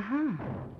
Aha.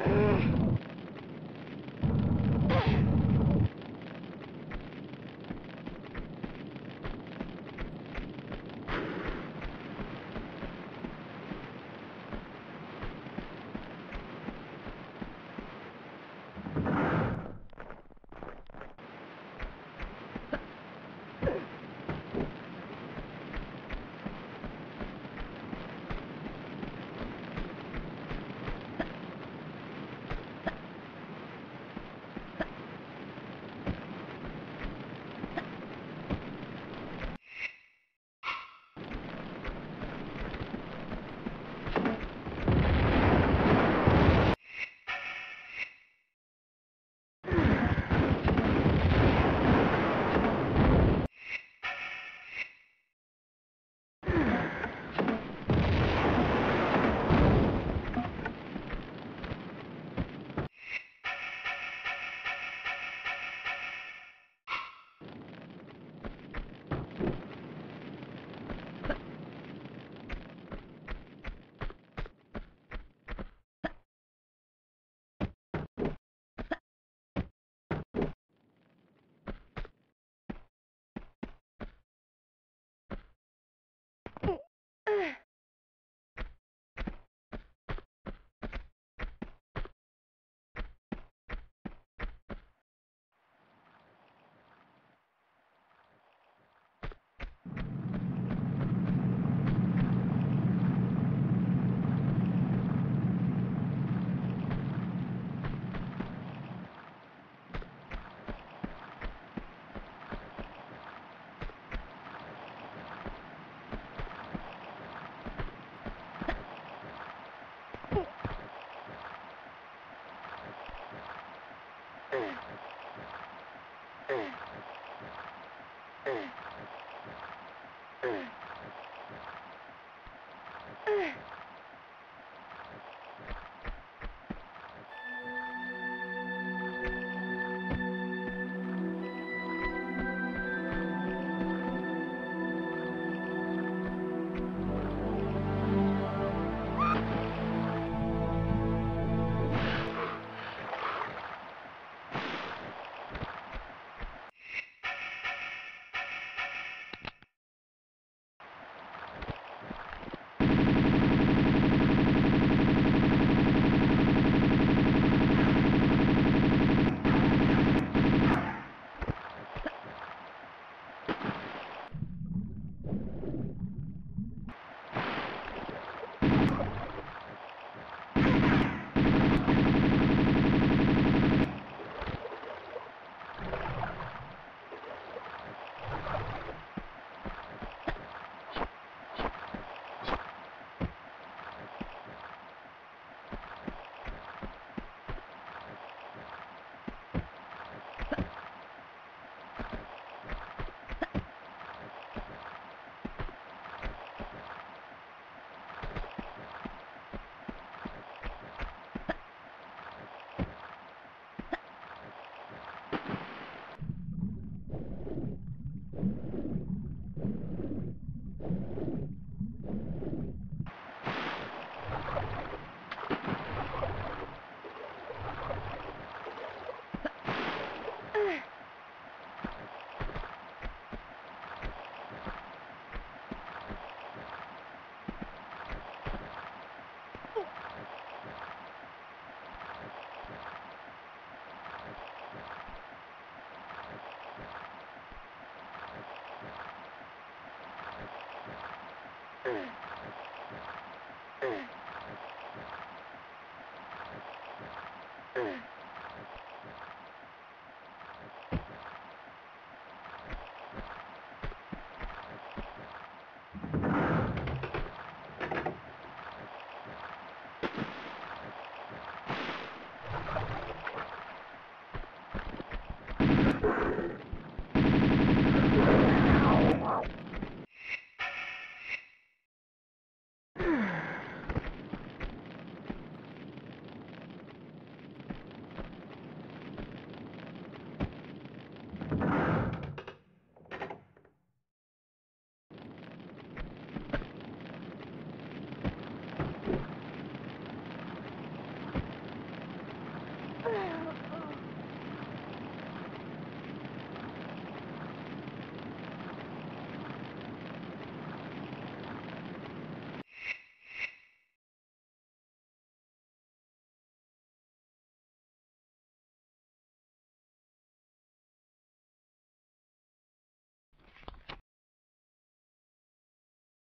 Ugh.